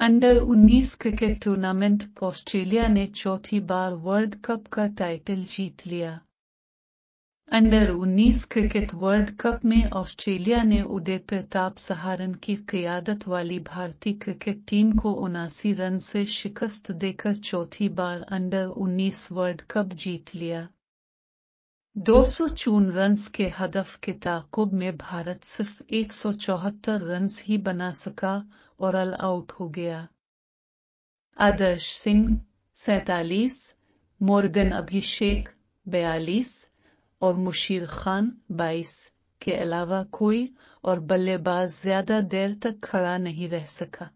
Under 19 cricket tournament Australia ने चौथी बार वर्ल्ड कप का टाइटल जीत लिया। अंडर 19 क्रिकेट वर्ल्ड कप में ऑस्ट्रेलिया ने उदय प्रताप सहारन की क्यादत वाली भारतीय क्रिकेट टीम को उनासी रन से शिकस्त देकर चौथी बार अंडर 19 वर्ल्ड कप जीत लिया। दो सौ चून रन के हदफ के ताकुब में भारत सिर्फ़ एक सौ चौहत्तर रन ही बना सका और ऑल आउट हो गया। आदर्श सिंह, सैतालीस, मोर्गन अभिषेक, बयालीस और मुशीर खान, बाईस। के अलावा कोई और बल्लेबाज ज़्यादा देर तक खड़ा नहीं रह सका।